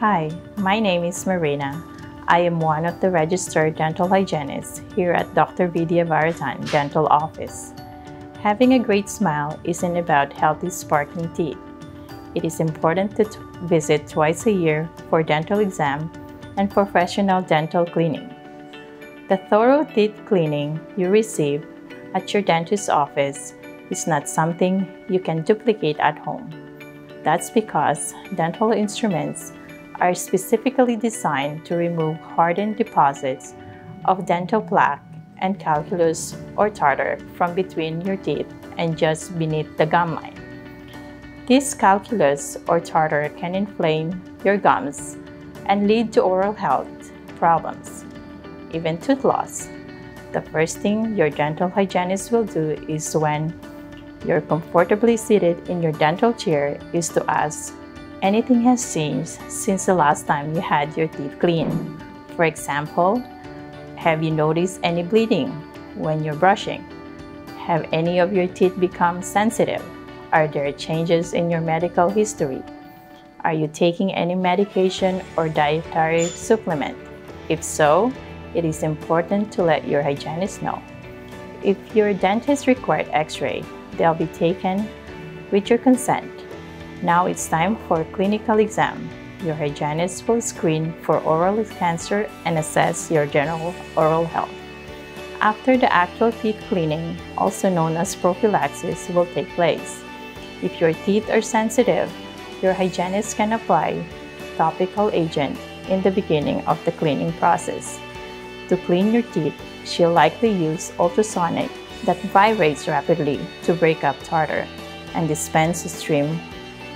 Hi, my name is Marina. I am one of the registered dental hygienists here at Dr. Vidya Varathan Dental Office. Having a great smile isn't about healthy sparkling teeth. It is important to visit twice a year for dental exam and professional dental cleaning. The thorough teeth cleaning you receive at your dentist's office is not something you can duplicate at home. That's because dental instruments are specifically designed to remove hardened deposits of dental plaque and calculus or tartar from between your teeth and just beneath the gum line. This calculus or tartar can inflame your gums and lead to oral health problems, even tooth loss. The first thing your dental hygienist will do is when you're comfortably seated in your dental chair is to ask anything has changed since the last time you had your teeth cleaned. For example, have you noticed any bleeding when you're brushing? Have any of your teeth become sensitive? Are there changes in your medical history? Are you taking any medication or dietary supplement? If so, it is important to let your hygienist know. If your dentist required x-ray, they'll be taken with your consent. Now it's time for clinical exam. Your hygienist will screen for oral cancer and assess your general oral health. After the actual teeth cleaning, also known as prophylaxis, will take place. If your teeth are sensitive, your hygienist can apply topical agent in the beginning of the cleaning process. To clean your teeth, she'll likely use ultrasonic that vibrates rapidly to break up tartar and dispense a stream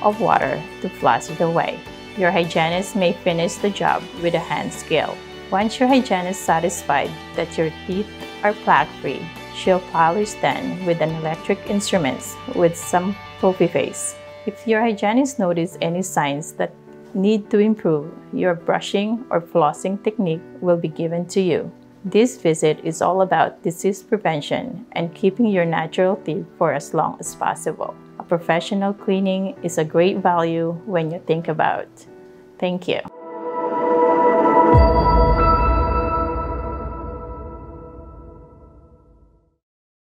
of water to flush it away. Your hygienist may finish the job with a hand scale. Once your hygienist is satisfied that your teeth are plaque-free, she'll polish them with an electric instrument with some face. If your hygienist notices any signs that need to improve, your brushing or flossing technique will be given to you. This visit is all about disease prevention and keeping your natural teeth for as long as possible. Professional cleaning is a great value when you think about. Thank you.